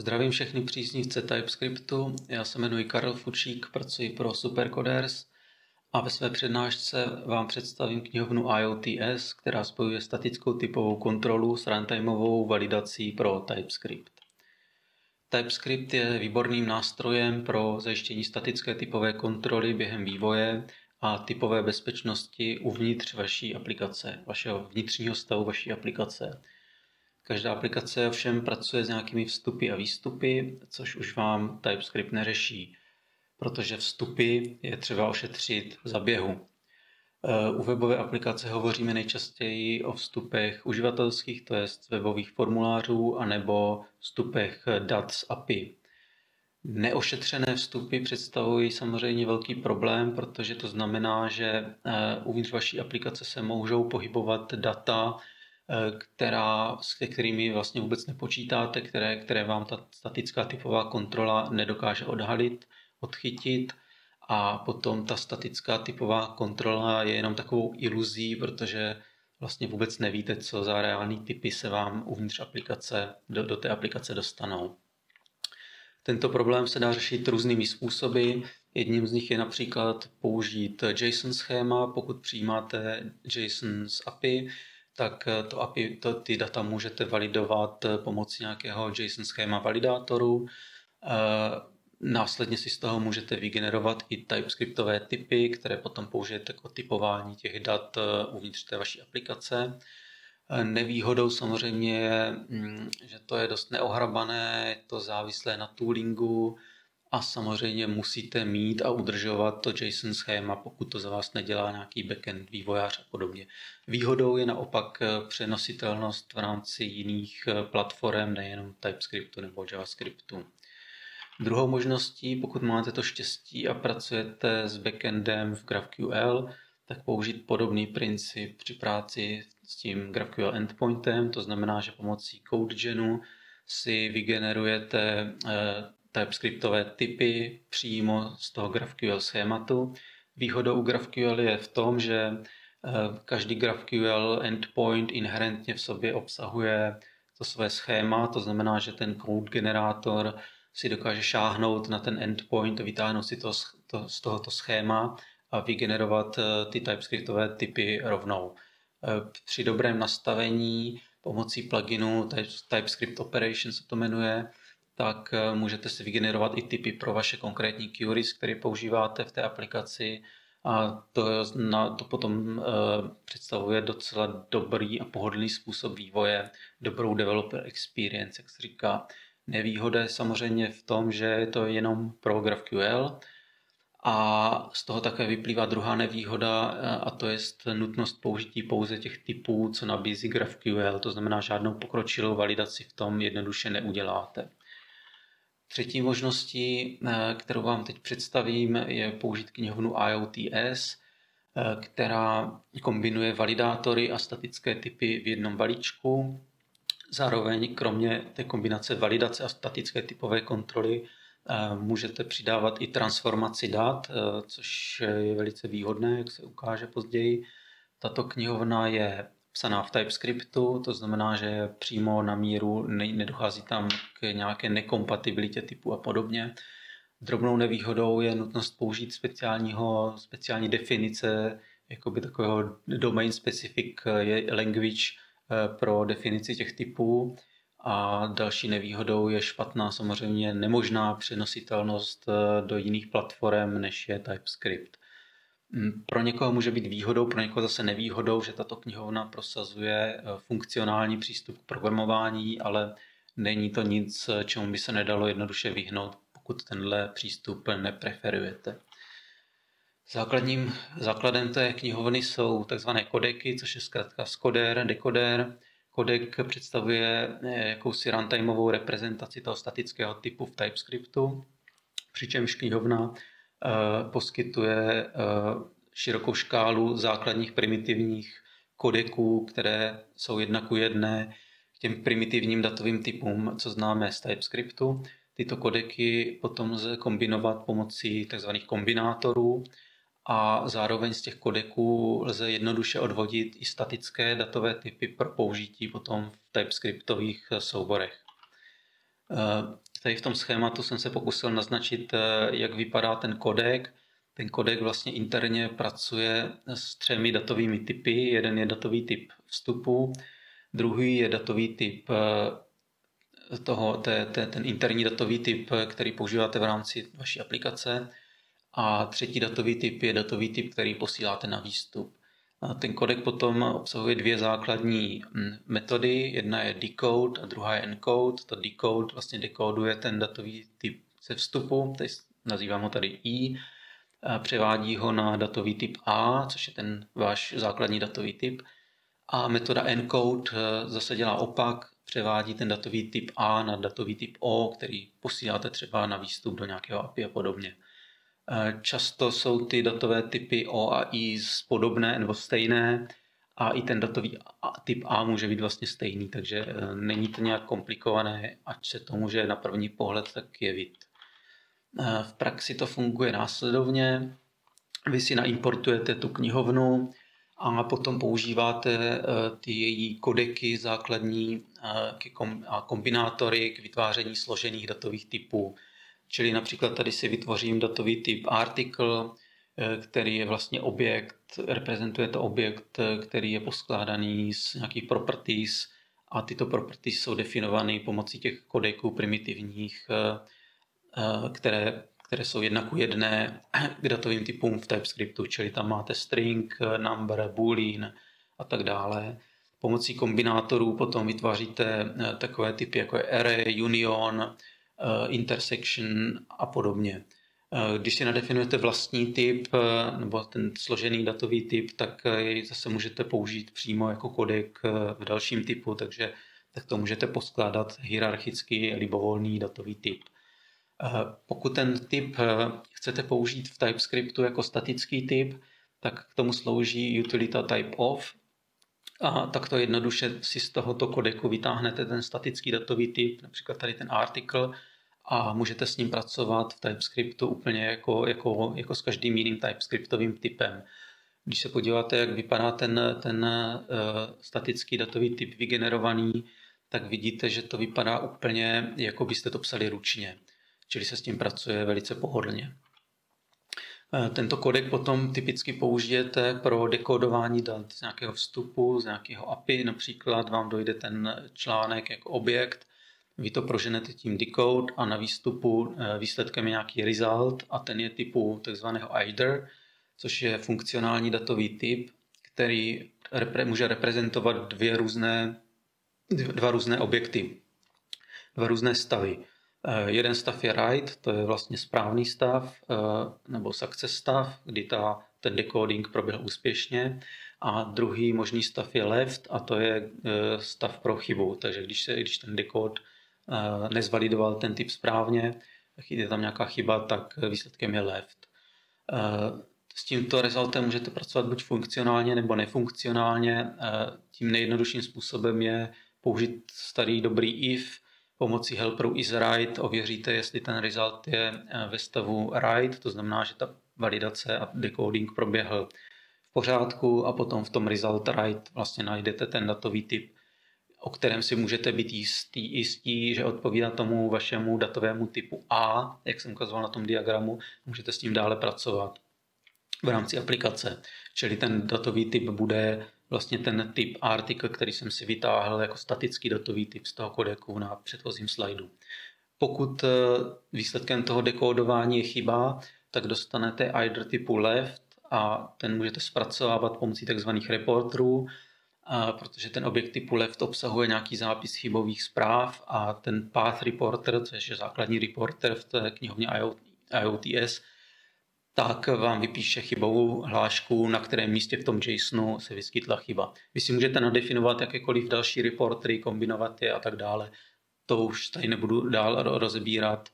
Zdravím všechny příznivce TypeScriptu. Já se jmenuji Karel Fučík, pracuji pro Supercoders a ve své přednášce vám představím knihovnu IoTS, která spojuje statickou typovou kontrolu s runtimeovou validací pro TypeScript. TypeScript je výborným nástrojem pro zajištění statické typové kontroly během vývoje a typové bezpečnosti uvnitř vaší aplikace, vašeho vnitřního stavu vaší aplikace. Každá aplikace ovšem pracuje s nějakými vstupy a výstupy, což už vám TypeScript neřeší, protože vstupy je třeba ošetřit v zaběhu. Eh, u webové aplikace hovoříme nejčastěji o vstupech uživatelských, to je webových formulářů, anebo vstupech dat z API. Neošetřené vstupy představují samozřejmě velký problém, protože to znamená, že eh, uvnitř vaší aplikace se můžou pohybovat data, která, s kterými vlastně vůbec nepočítáte, které, které vám ta statická typová kontrola nedokáže odhalit, odchytit a potom ta statická typová kontrola je jenom takovou iluzí, protože vlastně vůbec nevíte, co za reální typy se vám uvnitř aplikace, do, do té aplikace dostanou. Tento problém se dá řešit různými způsoby. Jedním z nich je například použít JSON schéma. Pokud přijímáte JSON z API, tak to API, to, ty data můžete validovat pomocí nějakého JSON schéma validátoru. Následně si z toho můžete vygenerovat i TypeScriptové typy, které potom použijete k typování těch dat uvnitř té vaší aplikace. Nevýhodou samozřejmě je, mm, že to je dost neohrabané, je to závislé na toolingu a samozřejmě musíte mít a udržovat to JSON schéma, pokud to za vás nedělá nějaký backend vývojář a podobně. Výhodou je naopak eh, přenositelnost v rámci jiných eh, platform, nejenom TypeScriptu nebo JavaScriptu. Druhou možností, pokud máte to štěstí a pracujete s backendem v GraphQL, tak použít podobný princip při práci s tím GraphQL endpointem, to znamená, že pomocí CodeGenu si vygenerujete eh, TypeScriptové typy přímo z toho GraphQL schématu. Výhodou u GraphQL je v tom, že eh, každý GraphQL endpoint inherentně v sobě obsahuje to své schéma, to znamená, že ten code generátor si dokáže šáhnout na ten endpoint, vytáhnout si to, to z tohoto schéma a vygenerovat eh, ty TypeScriptové typy rovnou. Eh, při dobrém nastavení pomocí pluginu TypeScript Operation se to jmenuje, tak eh, můžete si vygenerovat i typy pro vaše konkrétní queries, které používáte v té aplikaci a to, na, to potom uh, představuje docela dobrý a pohodlný způsob vývoje, dobrou developer experience, jak se říká. Nevýhoda je samozřejmě v tom, že je to jenom pro GraphQL, a z toho také vyplývá druhá nevýhoda, eh, a to je nutnost použití pouze těch typů, co nabízí GraphQL, to znamená žádnou pokročilou validaci v tom jednoduše neuděláte. Třetí možností, eh, kterou vám teď představím, je použít knihovnu IoTS, eh, která kombinuje validátory a statické typy v jednom balíčku. Zároveň kromě té kombinace validace a statické typové kontroly Můžete přidávat i transformaci dat, eh, což je velice výhodné, jak se ukáže později. Tato knihovna je psaná v TypeScriptu, to znamená, že přímo na míru nedochází tam k nějaké nekompatibilitě typu a podobně. Drobnou nevýhodou je nutnost použít speciálního, speciální definice, jakoby takového domain specific language eh, pro definici těch typů. A další nevýhodou je špatná samozřejmě nemožná přenositelnost eh, do jiných platform, než je TypeScript. Mm, pro někoho může být výhodou, pro někoho zase nevýhodou, že tato knihovna prosazuje eh, funkcionální přístup k programování, ale není to nic, čemu by se nedalo jednoduše vyhnout, pokud tenhle přístup nepreferujete. Základním základem té knihovny jsou tzv. kodeky, což je zkrátka skoder, dekoder, Kodek představuje eh, jakousi runtimeovou reprezentaci toho statického typu v TypeScriptu, přičemž knihovna eh, poskytuje eh, širokou škálu základních primitivních kodeků, které jsou jedna ku jedné k těm primitivním datovým typům, co známe z TypeScriptu. Tyto kodeky potom lze kombinovat pomocí tzv. kombinátorů, a zároveň z těch kodeků lze jednoduše odvodit i statické datové typy pro použití potom v TypeScriptových souborech. Eh, tady v tom schématu jsem se pokusil naznačit, jak vypadá ten kodek. Ten kodek vlastně interně pracuje s třemi datovými typy. Jeden je datový typ vstupu, druhý je datový typ toho, té, té, ten interní datový typ, který používáte v rámci vaší aplikace. A třetí datový typ je datový typ, který posíláte na výstup. Ten kodek potom obsahuje dvě základní mm, metody. Jedna je decode a druhá je encode. To decode vlastně dekoduje ten datový typ ze vstupu, tady nazývám ho tady I, a převádí ho na datový typ A, což je ten váš základní datový typ. A metoda encode eh, zase dělá opak, převádí ten datový typ A na datový typ O, který posíláte třeba na výstup do nějakého API a podobně. Často jsou ty datové typy O a I podobné nebo stejné a i ten datový typ A může být vlastně stejný, takže eh, není to nějak komplikované, ať se to může na první pohled tak jevit. Eh, v praxi to funguje následovně. Vy si naimportujete tu knihovnu a potom používáte ty její kodeky základní a kombinátory k vytváření složených datových typů. Čili například tady si vytvořím datový typ article, eh, který je vlastně objekt, reprezentuje to objekt, eh, který je poskládaný z nějakých properties a tyto properties jsou definovány pomocí těch kodeků primitivních, eh, které, které jsou jedna ku jedné k datovým typům v TypeScriptu, čili tam máte string, number, boolean a tak dále. Pomocí kombinátorů potom vytváříte takové typy jako je array, union, intersection a podobně. Eh, když si nadefinujete vlastní typ eh, nebo ten složený datový typ, tak jej zase můžete použít přímo jako kodek v dalším typu, takže tak to můžete poskládat hierarchicky libovolný datový typ. Pokud ten typ chcete použít v TypeScriptu jako statický typ, tak k tomu slouží utilita typeof. A takto jednoduše si z tohoto kodeku vytáhnete ten statický datový typ, například tady ten article, a můžete s ním pracovat v TypeScriptu úplně jako, jako, jako s každým jiným TypeScriptovým typem. Když se podíváte, jak vypadá ten, ten uh, statický datový typ vygenerovaný, tak vidíte, že to vypadá úplně, jako byste to psali ručně. Čili se s tím pracuje velice pohodlně. Eh, tento kodek potom typicky použijete pro dekodování dat z nějakého vstupu, z nějakého API. Například vám dojde ten článek jako objekt vy to proženete tím decode a na výstupu eh, výsledkem je nějaký result a ten je typu takzvaného either, což je funkcionální datový typ, který repre, může reprezentovat dvě různé, dva různé objekty, dva různé stavy. Eh, jeden stav je right, to je vlastně správný stav, eh, nebo success stav, kdy ta, ten decoding proběhl úspěšně. A druhý možný stav je left a to je stav pro chybu. Takže když, se, když ten decode nezvalidoval ten typ správně, je tam nějaká chyba, tak výsledkem je left. S tímto resultem můžete pracovat buď funkcionálně nebo nefunkcionálně. Tím nejjednodušším způsobem je použít starý dobrý if, pomocí helperu is right ověříte, jestli ten result je ve stavu right, to znamená, že ta validace a decoding proběhl v pořádku a potom v tom result right vlastně najdete ten datový typ, o kterém si můžete být jistý, jistí, že odpovídá tomu vašemu datovému typu A, jak jsem ukazoval na tom diagramu, můžete s tím dále pracovat v rámci aplikace. Čili ten datový typ bude vlastně ten typ article, který jsem si vytáhl jako statický datový typ z toho kodeku na předchozím slajdu. Pokud eh, výsledkem toho dekódování je chyba, tak dostanete either typu left a ten můžete zpracovávat pomocí tzv. reporterů, protože ten objekt typu left obsahuje nějaký zápis chybových zpráv a ten path reporter, což je základní reporter v té knihovně IoTS, tak vám vypíše chybovou hlášku, na kterém místě v tom JSONu se vyskytla chyba. Vy si můžete nadefinovat jakékoliv další reportery, kombinovat je a tak dále. To už tady nebudu dál rozebírat,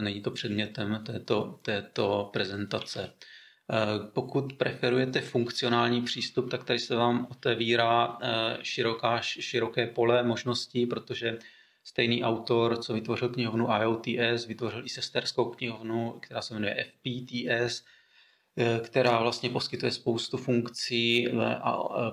není to předmětem této, této prezentace. Eh, pokud preferujete funkcionální přístup, tak tady se vám otevírá eh, široká, široké pole možností, protože stejný autor, co vytvořil knihovnu IoTS, vytvořil i sesterskou knihovnu, která se jmenuje FPTS, eh, která vlastně poskytuje spoustu funkcí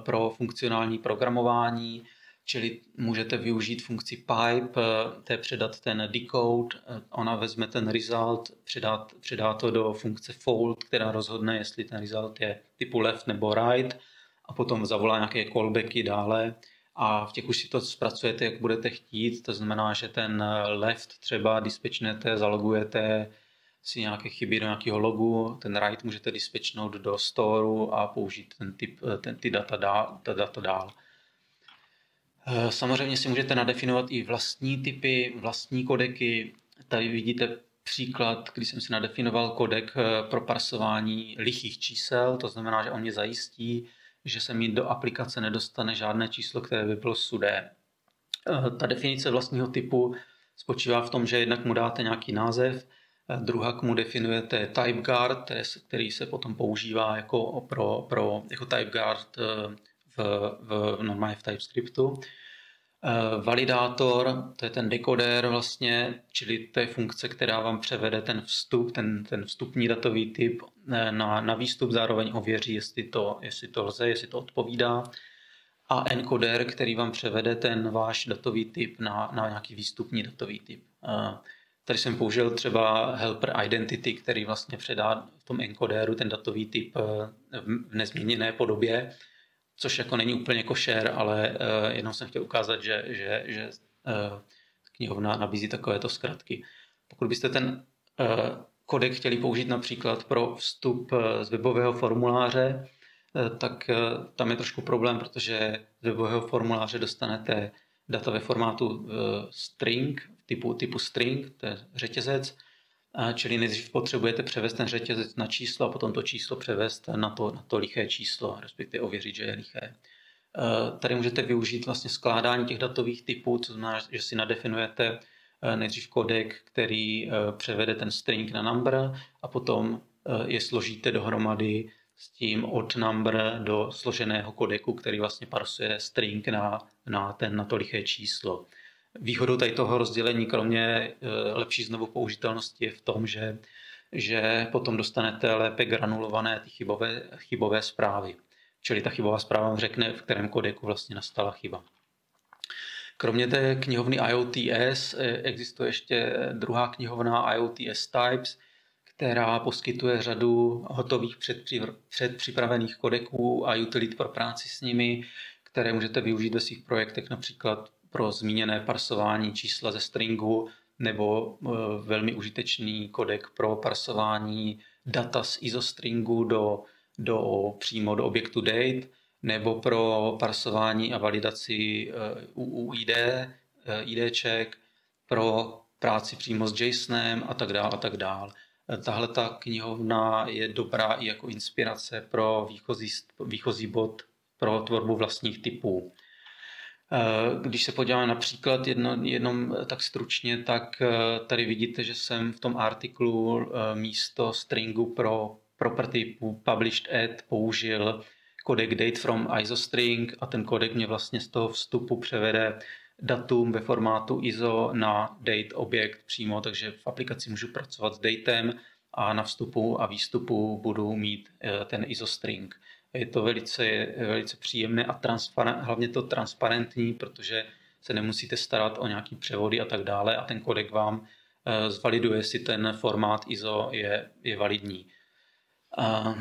pro funkcionální programování, čili můžete využít funkci pipe, té předat ten decode, ona vezme ten result, předá, předá to do funkce fold, která rozhodne, jestli ten result je typu left nebo right a potom zavolá nějaké callbacky dále a v těch už si to zpracujete, jak budete chtít, to znamená, že ten left třeba dispečnete, zalogujete si nějaké chyby do nějakého logu, ten right můžete dispečnout do storeu a použít ten typ, ten, ty data dál, ta data dál. Eh, samozřejmě si můžete nadefinovat i vlastní typy, vlastní kodeky. Tady vidíte příklad, kdy jsem si nadefinoval kodek eh, pro parsování lichých čísel, to znamená, že on mě zajistí, že se mi do aplikace nedostane žádné číslo, které by bylo sudé. Eh, ta definice vlastního typu spočívá v tom, že jednak mu dáte nějaký název, druhak mu definujete typeguard, který se potom používá jako, pro, pro, jako typeguard v, normálně v TypeScriptu. Eh, validátor, to je ten decoder vlastně, čili to je funkce, která vám převede ten vstup, ten, ten vstupní datový typ eh, na, na výstup, zároveň ověří, jestli to, jestli to lze, jestli to odpovídá. A encoder, který vám převede ten váš datový typ na, na nějaký výstupní datový typ. Eh, tady jsem použil třeba helper identity, který vlastně předá v tom encoderu ten datový typ v nezměněné podobě což jako není úplně košer, ale uh, jenom jsem chtěl ukázat, že, že, že uh, knihovna nabízí takovéto zkratky. Pokud byste ten uh, kodek chtěli použít například pro vstup z webového formuláře, tak tam je trošku problém, protože z webového formuláře dostanete data ve formátu string, typu, typu string, to je řetězec, Čili nejdřív potřebujete převést ten řetězec na číslo a potom to číslo převést na to, na to liché číslo, respektive ověřit, že je liché. Tady můžete využít vlastně skládání těch datových typů, co znamená, že si nadefinujete nejdřív kodek, který převede ten string na number a potom je složíte dohromady s tím od number do složeného kodeku, který vlastně parsuje string na, na, ten, na to liché číslo. Výhodou tady toho rozdělení, kromě eh, lepší znovu použitelnosti, je v tom, že, že potom dostanete lépe granulované ty chybové, chybové zprávy. Čili ta chybová zpráva vám řekne, v kterém kodeku vlastně nastala chyba. Kromě té knihovny IoTS eh, existuje ještě druhá knihovna IoTS Types, která poskytuje řadu hotových předpřipravených kodeků a utilit pro práci s nimi, které můžete využít ve svých projektech, například pro zmíněné parsování čísla ze stringu nebo eh, velmi užitečný kodek pro parsování data z isostringu do, do, přímo do objektu date nebo pro parsování a validaci UUID, eh, eh, IDček, pro práci přímo s JSONem a tak dále a tak dále. Tahle ta knihovna je dobrá i jako inspirace pro výchozí, výchozí bod pro tvorbu vlastních typů. Eh, když se podíváme například jedno, jenom tak stručně, tak eh, tady vidíte, že jsem v tom artiklu eh, místo stringu pro property published add použil kodek date from isostring a ten kodek mě vlastně z toho vstupu převede datum ve formátu ISO na date objekt přímo, takže v aplikaci můžu pracovat s datem a na vstupu a výstupu budu mít ten ISO string. Je to velice, velice příjemné a transparent, hlavně to transparentní, protože se nemusíte starat o nějaký převody a tak dále a ten kodek vám eh, zvaliduje, jestli ten formát ISO je, je validní. A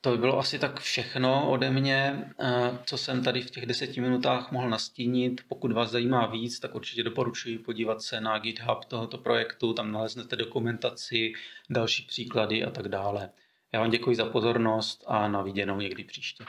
to by bylo asi tak všechno ode mě, eh, co jsem tady v těch deseti minutách mohl nastínit. Pokud vás zajímá víc, tak určitě doporučuji podívat se na GitHub tohoto projektu, tam naleznete dokumentaci, další příklady a tak dále. Já vám děkuji za pozornost a na viděnou někdy příště.